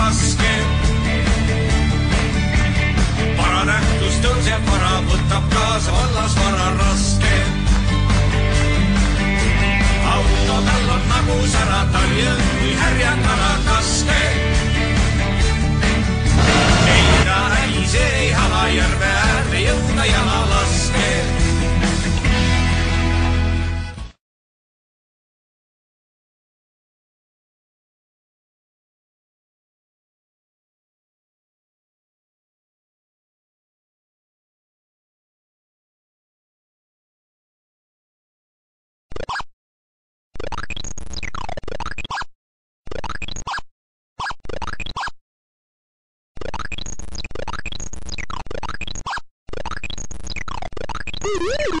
raske. vara nähtus tõuseb vara, võtab kaasa vallas vara raske Woo!